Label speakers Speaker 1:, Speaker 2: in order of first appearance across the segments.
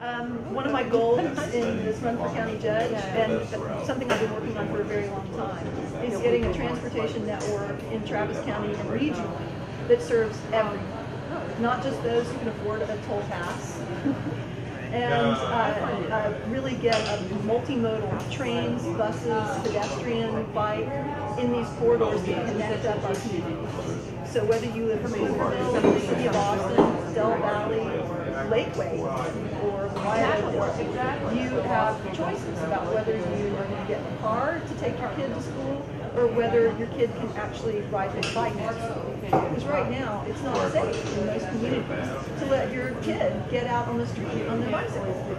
Speaker 1: Um, one of my goals in this run for county judge, and something I've been working on for a very long time, is getting a transportation network in Travis County and regionally that serves everyone, not just those who can afford a toll pass. and uh, uh, really get a multimodal trains, buses, pedestrian, bike in these corridors that connect up our communities. So whether you live in the city of Austin, Del Valley, or Lakeway, or Wyatt, you have choices about whether you are going to get in a car to take your kid to school or whether your kid can actually ride his bike to school. Because right now, it's not safe in most communities to let your kid get out on the street on their bicycle.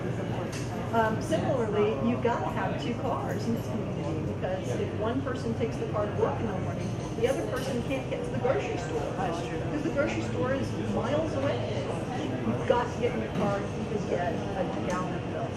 Speaker 1: Um, similarly, you've got to have two cars in this community because if one person takes the car to work in the morning, the other person can't get to the grocery store. Because the grocery store is miles away. Got to get in car to get a gallon of milk.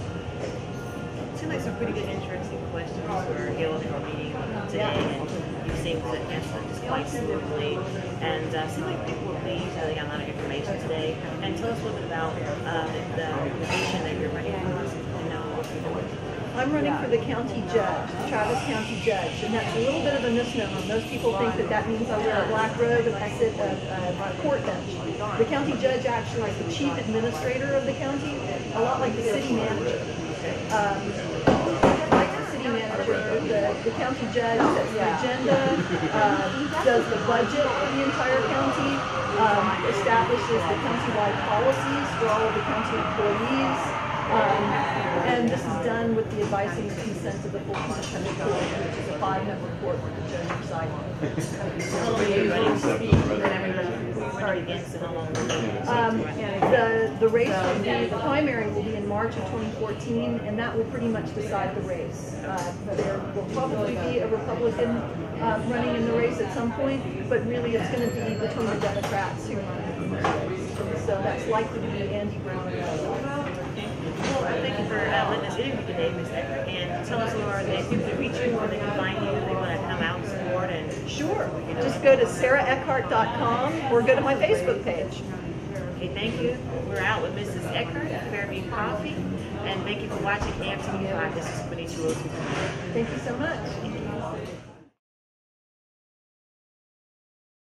Speaker 2: Seemed like some pretty good, interesting questions for hailed in meeting today, and you seemed to answer them just quite smoothly. And uh, seemed like people were pleased got a lot of information today. And tell us a little bit about uh, the, the position that you're running for in uh, Austin.
Speaker 1: I'm running for the county judge, Travis County judge, and that's a little bit of a misnomer. Most people think that that means I wear a black robe and I sit at a court bench. The county judge actually is the chief administrator of the county, a lot like the city manager. Um, like the city manager, the, the county judge sets the agenda, uh, does the budget for the entire county, um, establishes the county-wide policies for all of the county employees. Um, and this is done with the advice and consent of the full Commissioner Court, which is a five-member court where the judge
Speaker 2: take
Speaker 1: Um, the, the race will be, the primary will be in March of 2014, and that will pretty much decide the race. Uh, there will probably be a Republican uh, running in the race at some point, but really it's going to be between the Democrats who run in the race. So that's likely to be Andy Brown.
Speaker 2: Well, I thank you for uh, letting us interview today, and tell us where they people to reach you, where they can find you, if they want to come out and support, and
Speaker 1: Sure, just go to saraheckhardt.com or go to my Facebook page.
Speaker 2: Okay, thank you. We're out with Mrs. Eckhardt at Fairview Coffee, and thank you for watching AFTV Live. This is Quinny 202.
Speaker 1: Thank you so much.